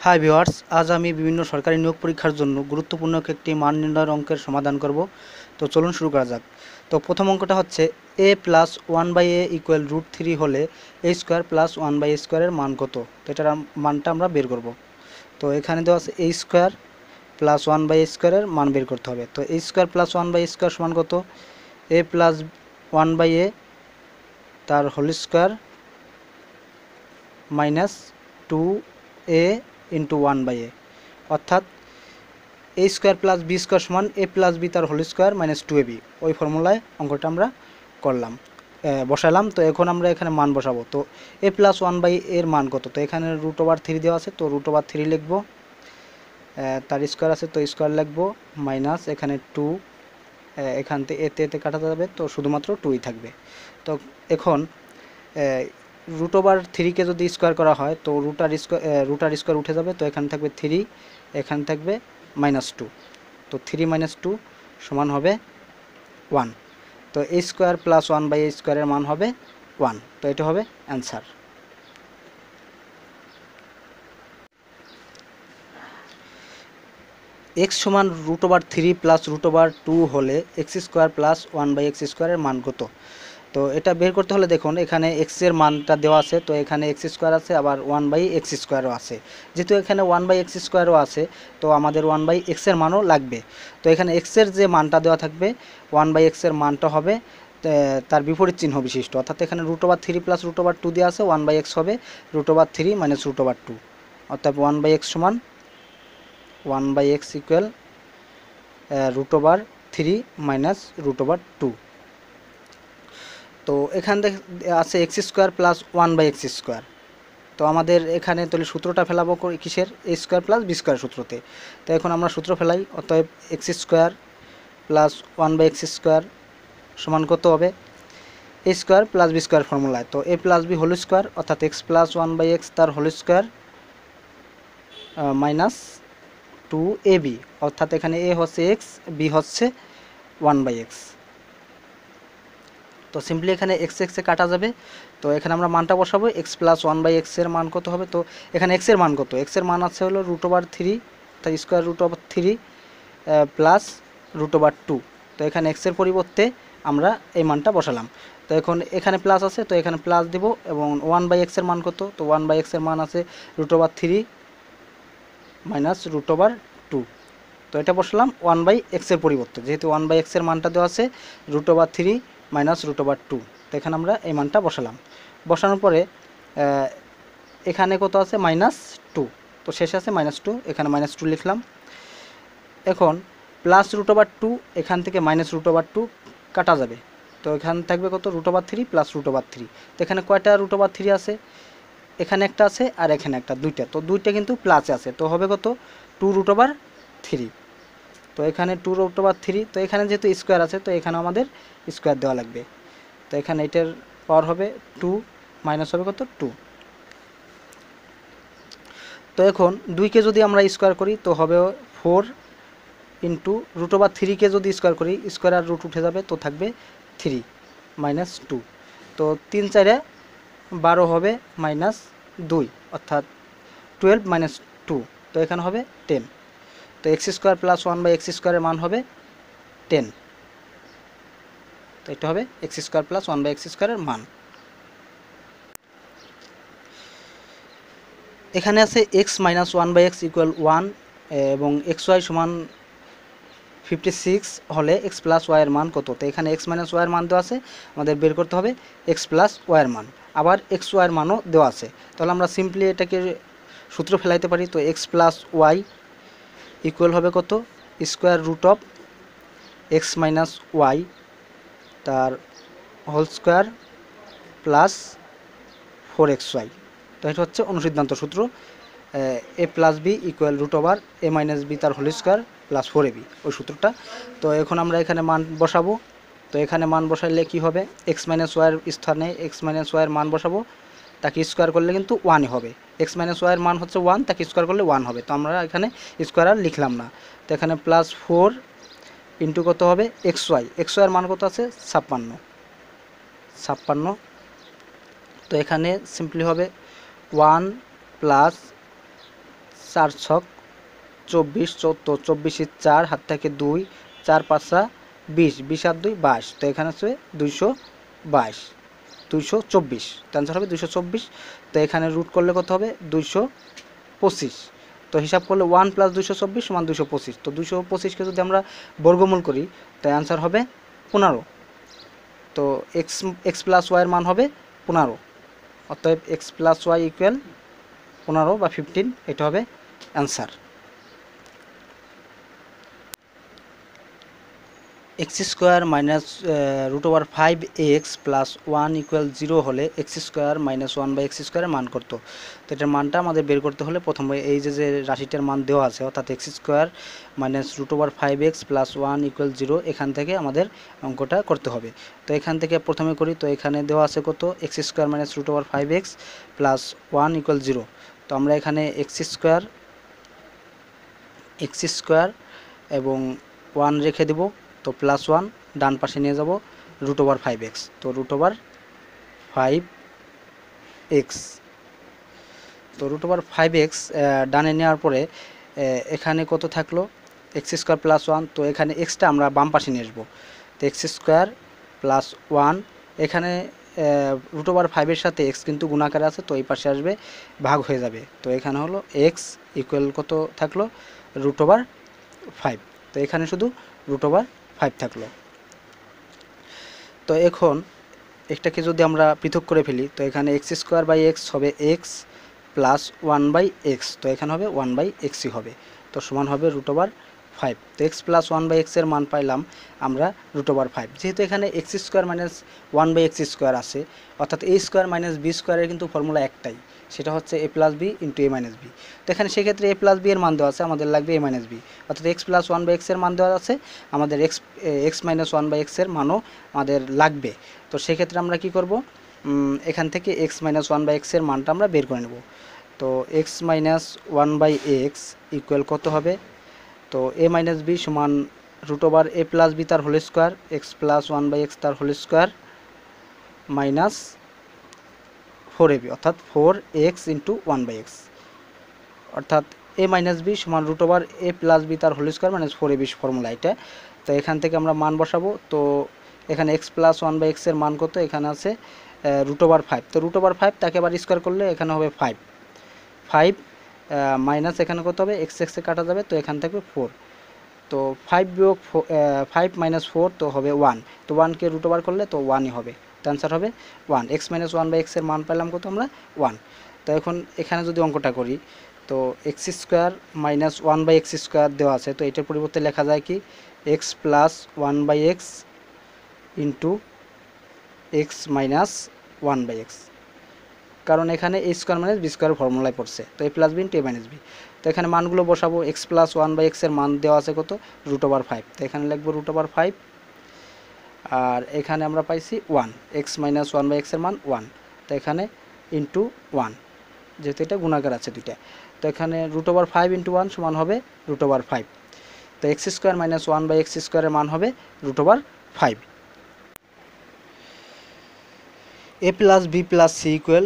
High viewers আজ আমি বিভিন্ন সরকারি নিয়োগ পরীক্ষার জন্য গুরুত্বপূর্ণ একটি মান নির্ণয়ের অঙ্কের সমাধান করব। তো চলুন শুরু করা যাক। তো প্রথম অঙ্কটা হচ্ছে a plus one by a equal root three হলে a square plus one by স্কোয়ারের মান কত? তো এটার মানটা আমরা বের করব। তো এখানে দেওয়া আছে a square plus one by স্কোয়ারের মান বের করতে হবে। তো a square plus one by square সমান কত? A plus one by a তার whole square minus two a into one by a অর্থাৎ a square plus b square সমান এ প্লাস বি তার whole square minus two a b ওই ফর্মুলায় অঙ্কটা আমরা করলাম। বসালাম। তো এখন আমরা এখানে মান বসাবো। তো এ প্লাস ওয়ান বাই এর মান কত? তো এখানে রুট ওভার থ্রি দেওয়া আছে। তো রুট ওভার থ্রি লিখব। তার স্কোয়ার আছে। তো স্কোয়ার লিখব। মাইনাস এখানে টু এখান থেকে এতে এতে কাটা যাবে। তো শুধুমাত্র টুই থাকবে। তো এখন রুট ওভার থ্রিকে যদি স্কোয়ার করা হয়, তো রুটার স্কোয়ার রুটার স্কোয়ার উঠে যাবে, তো এখানে থাকবে থ্রি এখানে থাকবে মাইনাস টু তো থ্রি মাইনাস টু সমান হবে ওয়ান তো a square plus one by a স্কোয়ারের মান হবে ওয়ান তো এটা হবে অ্যান্সার এক্স সমান root over three plus root over two হলে x square plus one by x স্কোয়ারের মান কত? তো এটা বের করতে হলে দেখুন, এখানে এক্সের মানটা দেওয়া আছে, তো এখানে এক্স স্কোয়ার আছে, আবার ওয়ান বাই এক্স স্কোয়ারও আছে। যেহেতু এখানে ওয়ান বাই এক্স স্কোয়ারও আছে, তো আমাদের ওয়ান বাই এক্সের মানও লাগবে। তো এখানে এক্সের যে মানটা দেওয়া থাকবে ওয়ান বাই এক্সের মানটা হবে তার বিপরীত চিহ্ন বিশিষ্ট। অর্থাৎ এখানে root over three plus root over two দেওয়া আছে ওয়ান বাই এক্স হবে root over three minus root over two অর্থাৎ ওয়ান বাই এক্স সমান one by x equal root over three minus root over two তো এখান থেকে আছে x square plus one by x square তো আমাদের এখানে তাহলে সূত্রটা ফেলাবো কিসের? A square plus b square সূত্রতে। তো এখন আমরা সূত্র ফেলাই, অতএব x square plus one by x square সমান কত হবে? A square plus b square ফর্মুলায় তো a plus b whole square অর্থাৎ x plus one by x তার whole square minus two a b অর্থাৎ এখানে এ হচ্ছে এক্স বি হচ্ছে ওয়ান বাই এক্স তো সিম্পলি এখানে এক্স এক্সে কাটা যাবে। তো এখানে আমরা মানটা বসাবো এক্স প্লাস ওয়ান বাই এক্সের মান কত হবে? তো এখানে এক্সের মান কত? এক্সের মান আছে হলো রুট ওভার থ্রি তাই square root over three plus root over two তো এখানে এক্সের পরিবর্তে আমরা এই মানটা বসালাম। তো এখন এখানে প্লাস আছে, তো এখানে প্লাস দিব এবং ওয়ান বাই এক্সের মান কত? তো ওয়ান বাই এক্সের মান আছে root over three minus root over two তো এটা বসালাম ওয়ান বাই এক্সের পরিবর্তে। যেহেতু ওয়ান বাই এক্সের মানটা দেওয়া আছে root over three minus root over two তো এখানে আমরা এই মানটা বসালাম। বসানোর পরে এখানে কত আছে? মাইনাস টু তো শেষে আছে মাইনাস টু এখানে মাইনাস টু লিখলাম। এখন প্লাস রুট ওভার টু এখান থেকে মাইনাস রুট ওভার টু কাটা যাবে। তো এখান থাকবে কত? Root over three plus root over three তো এখানে কয়টা রুট ওভার থ্রি আছে? এখানে একটা আছে আর এখানে একটা, দুইটা। তো দুইটা কিন্তু প্লাসে আছে। তো হবে কত? টু রুট ওভার থ্রি তো এখানে টু রুট ওভার থ্রি তো এখানে যেহেতু স্কোয়ার আছে, তো এখানে আমাদের স্কোয়ার দেওয়া লাগবে। তো এখানে এটার পাওয়ার হবে টু মাইনাস হবে কত? টু তো এখন দুইকে যদি আমরা স্কোয়ার করি, তো হবে ফোর ইন্টু রুট ওভার থ্রিকে যদি স্কোয়ার করি স্কোয়ার আর রুট উঠে যাবে, তো থাকবে থ্রি মাইনাস টু তো তিন চারে বারো হবে মাইনাস দুই, অর্থাৎ টুয়েলভ মাইনাস টু তো এখানে হবে টেন তো x square plus one by x স্কোয়ারের মান হবে টেন। তো এটা হবে x square plus one by x স্কোয়ারের মান। এখানে আছে x minus one by x equal one এবং এক্স ওয়াই সমান ফিফটি সিক্স হলে এক্স প্লাস ওয়াইয়ের মান কত? তো এখানে এক্স মাইনাস ওয়াইয়ের মান দেওয়া আছে, আমাদের বের করতে হবে এক্স প্লাস ওয়াইয়ের মান। আবার এক্স ওয়াইয়ের মানও দেওয়া আছে। তাহলে আমরা সিম্পলি এটাকে সূত্র ফেলাইতে পারি, তো এক্স প্লাস ওয়াই ইকুয়াল হবে কত? Square root of x minus y তার whole square plus four x y তো এটা হচ্ছে অনুসিদ্ধান্ত সূত্র। A plus b equal root over a minus b তার whole square plus four a b ওই সূত্রটা। তো এখন আমরা এখানে মান বসাবো। তো এখানে মান বসাইলে কি হবে? এক্স মাইনাস ওয়াইয়ের স্থানে এক্স মাইনাস ওয়াইয়ের মান বসাবো। তাকে স্কোয়ার করলে কিন্তু ওয়ানই হবে। এক্স মাইনাস ওয়াইয়ের মান হচ্ছে ওয়ান তাকে স্কোয়ার করলে ওয়ান হবে। তো আমরা এখানে স্কোয়ার আর লিখলাম না। তো এখানে প্লাস ফোর ইন্টু কত হবে? এক্স ওয়াই এক্স ওয়াইয়ের মান কত আছে? ছাপ্পান্ন। ছাপ্পান্ন। তো এখানে সিম্পলি হবে ওয়ান প্লাস চার ছক চব্বিশ, চোদ্দ চব্বিশে চার হাত থেকে দুই, চার পাঁচা বিশ বিশ আর দুই, বাইশ। তো এখানে আছে দুইশো বাইশ। দুইশো চব্বিশ। অ্যান্সার হবে দুইশো চব্বিশ। তো এখানে রুট করলে কত হবে? দুইশো পঁচিশ। তো হিসাব করলে ওয়ান প্লাস দুইশো চব্বিশ সমান দুইশো পঁচিশ। তো দুইশো পঁচিশকে যদি আমরা বর্গমূল করি, তো অ্যান্সার হবে পনেরো। তো এক্স এক্স প্লাস ওয়াইয়ের মান হবে পনেরো। অতএব এক্স প্লাস ওয়াই ইকুয়াল পনেরো বা ফিফটিন এটা হবে answer x square minus root over five x plus one equal zero হলে x square minus one by x স্কোয়ারের মান করতো। তো এটার মানটা আমাদের বের করতে হলে প্রথমে এই যে যে রাশিটার মান দেওয়া আছে, অর্থাৎ x square minus root over five x plus one equal zero, এখান থেকে আমাদের অঙ্কটা করতে হবে। তো এখান থেকে প্রথমে করি, তো এখানে দেওয়া আছে কত? X square minus root over five x plus one equal zero. তো আমরা এখানে এক্স স্কোয়ার এক্স স্কোয়ার এবং ওয়ান রেখে দেবো। তো প্লাস ওয়ান ডান পাশে নিয়ে যাব রুট ওভার ফাইভ এক্স তো রুট ওভার ফাইভ এক্স তো রুট ওভার ফাইভ এক্স ডানে নেওয়ার পরে এখানে কত থাকল? এক্স স্কোয়ার প্লাস ওয়ান তো এখানে এক্সটা আমরা বাম পাশে নিয়ে আসব। তো এক্স স্কোয়ার প্লাস ওয়ান এখানে রুট ওভার ফাইভের সাথে এক্স কিন্তু গুণাকারে আছে, তো এই পাশে আসবে, ভাগ হয়ে যাবে। তো এখানে হলো এক্স ইকুয়াল কত থাকল? রুট ওভার ফাইভ তো এখানে শুধু রুট ওভার ফাইভ থাকল। তো এখন এটাকে যদি আমরা পৃথক করে ফেলি, তো এখানে এক্স স্কোয়ার বাই এক্স হবে x plus one by x তো এখানে হবে ওয়ান বাই এক্সই হবে, তো সমান হবে রুট ওভার ফাইভ তো এক্স প্লাস ওয়ান বাই এক্সের মান পাইলাম আমরা রুট ওভার ফাইভ যেহেতু এখানে x square minus one by x square আছে, অর্থাৎ এ স্কোয়ার মাইনাস বি স্কোয়ারের কিন্তু ফর্মুলা একটাই সেটা হচ্ছে a plus b into a minus b তো এখানে সেক্ষেত্রে এ প্লাস বি এর মান দেওয়া আছে, আমাদের লাগবে এ মাইনাস বি অর্থাৎ এক্স প্লাস ওয়ান বাই এক্সের মান দেওয়া আছে, আমাদের x x minus one by এক্সের মানও আমাদের লাগবে। তো সেক্ষেত্রে আমরা কি করব? এখান থেকে এক্স মাইনাস ওয়ান বাই এক্সের মানটা আমরা বের করে নেব। তো X minus one by X equal কত হবে? তো এ মাইনাস বি সমান root over A plus B তার whole square X plus one by X তার whole square minus four A B অর্থাৎ four X into one by X অর্থাৎ এ minus B সমান root over A plus B তার whole square minus four A B formula এটা। তো এখান থেকে আমরা মান বসাবো। তো এখানে এক্স প্লাস ওয়ান বাই এক্সের মান কত? এখানে আছে রুট ওভার ফাইভ তো রুট ওভার ফাইভ তাকে আবার স্কোয়ার করলে এখানে হবে ফাইভ ফাইভ মাইনাস এখানে কত হবে? এক্স এক্সে কাটা যাবে, তো এখান থেকে ফোর তো ফাইভ বিয়োগ ফাইভ মাইনাস ফোর তো হবে ওয়ান তো ওয়ানকে রুট ওভার করলে তো ওয়ানই হবে। অ্যান্সার হবে one X minus one by এক্সের মান পেলাম কত আমরা? ওয়ান তো এখন এখানে যদি অঙ্কটা করি, তো X square minus one by X square দেওয়া আছে, তো এটার পরিবর্তে লেখা যায় কি? X plus one by X into X minus one by X কারণ এখানে A square minus B square ফর্মুলায় পড়ছে, তো A plus B into A minus B তো এখানে মানগুলো বসাবো এক্স প্লাস ওয়ান বাই এক্সের মান দেওয়া আছে কত? রুট ওভার ফাইভ তো এখানে লিখব রুট ওভার ফাইভ আর এখানে আমরা পাইছি one X minus one by এক্সের মান ওয়ান তো এখানে ইন্টু ওয়ান যেহেতু এটা গুণাগার আছে দুইটা, তো এখানে root over five into one সমান হবে রুট ওভার ফাইভ তো X square minus one by X স্কোয়ারের মান হবে root over five A plus B plus C equal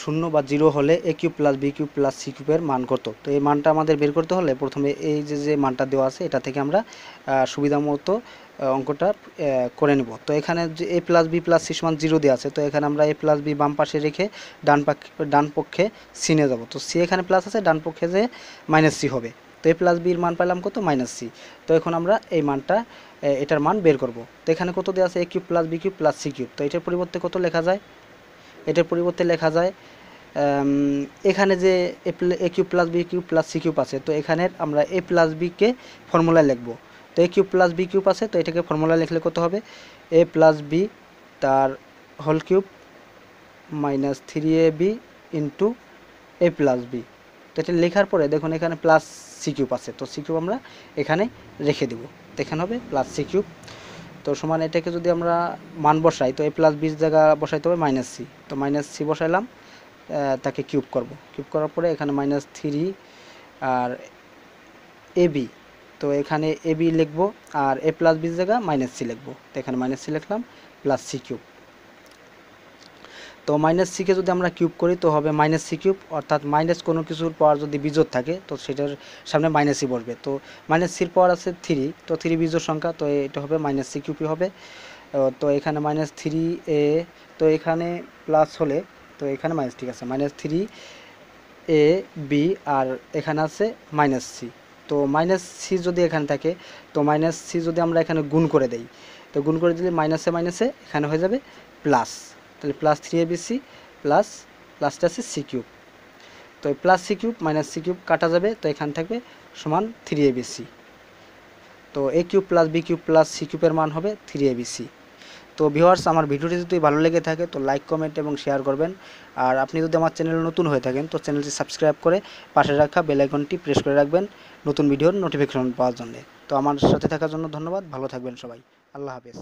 শূন্য বা জিরো হলে A cube plus B cube plus C কিউবের মান কত? তো এই মানটা আমাদের বের করতে হলে প্রথমে এই যে যে মানটা দেওয়া আছে এটা থেকে আমরা আহ, সুবিধা মতো আহ, অঙ্কটা করে নেব। তো এখানে যে A plus B plus C সমান জিরো দেওয়া আছে তো এখানে আমরা এ প্লাস বি বাম পাশে রেখে ডান ডান পক্ষে সি নিয়ে যাব। তো সি এখানে প্লাস আছে ডান পক্ষে যে মাইনাস সি হবে। তো এ প্লাস বির মান পেলাম কত? মাইনাস সি তো এখন আমরা এই মানটা এটার মান বের করব। তো এখানে কত দেওয়া আছে? A cube plus B cube plus C cube তো এটার পরিবর্তে কত লেখা যায়? এটার পরিবর্তে লেখা যায় এখানে যে A cube plus B cube plus C cube আছে, তো এখানের আমরা এ প্লাস বিকে ফর্মুলায় লিখব। তো A cube plus B cube আছে, তো এটাকে ফর্মুলা লিখলে কত হবে? এ প্লাস বি তার whole cube minus three A B into A plus B তো এটা লেখার পরে দেখুন এখানে প্লাস সি কিউব আছে। তো সি কিউব আমরা এখানে রেখে দেবো। তো এখানে হবে প্লাস সি কিউব তো সমান এটাকে যদি আমরা মান বসাই, তো এ প্লাস বির জায়গা বসাইতে হবে মাইনাস সি তো মাইনাস সি বসাইলাম তাকে কিউব করব। কিউব করার পরে এখানে মাইনাস থ্রি আর এ বি তো এখানে এ বি লিখব আর এ প্লাস বির জায়গা মাইনাস সি লিখব। তো এখানে মাইনাস সি লিখলাম প্লাস সি কিউব তো মাইনাস সিকে যদি আমরা কিউব করি, তো হবে মাইনাস সি কিউব অর্থাৎ মাইনাস কোনো কিছুর পাওয়ার যদি বিজোড় থাকে, তো সেটার সামনে মাইনাসই বসবে। তো মাইনাস সির পাওয়ার আছে থ্রি তো থ্রি বিজোড় সংখ্যা, তো এটা হবে মাইনাস সি কিউবই হবে। তো এখানে মাইনাস থ্রি এ তো এখানে প্লাস হলে, তো এখানে মাইনাস ঠিক আছে মাইনাস থ্রি এ বি আর এখানে আছে মাইনাস সি তো মাইনাস সি যদি এখানে থাকে, তো মাইনাস সি যদি আমরা এখানে গুণ করে দেই, তো গুণ করে দিলে মাইনাসে মাইনাসে এখানে হয়ে যাবে প্লাস তাহলে plus three A B C plus প্লাসটা আছে সি কিউব তো এই plus C cube minus C cube কাটা যাবে, তো এখান থাকবে সমান থ্রি এ বি সি তো A cube plus B cube plus C কিউবের মান হবে থ্রি এ বি সি তো ভিউয়ার্স আমার ভিডিওটি যদি ভালো লেগে থাকে, তো লাইক কমেন্ট এবং শেয়ার করবেন। আর আপনি যদি আমার চ্যানেলে নতুন হয়ে থাকেন, তো চ্যানেলটি সাবস্ক্রাইব করে পাশে রাখা বেল আইকনটি প্রেস করে রাখবেন নতুন ভিডিওর নোটিফিকেশন পাওয়ার জন্য। তো আমার সাথে থাকার জন্য ধন্যবাদ, ভালো থাকবেন সবাই। আল্লাহ হাফেজ।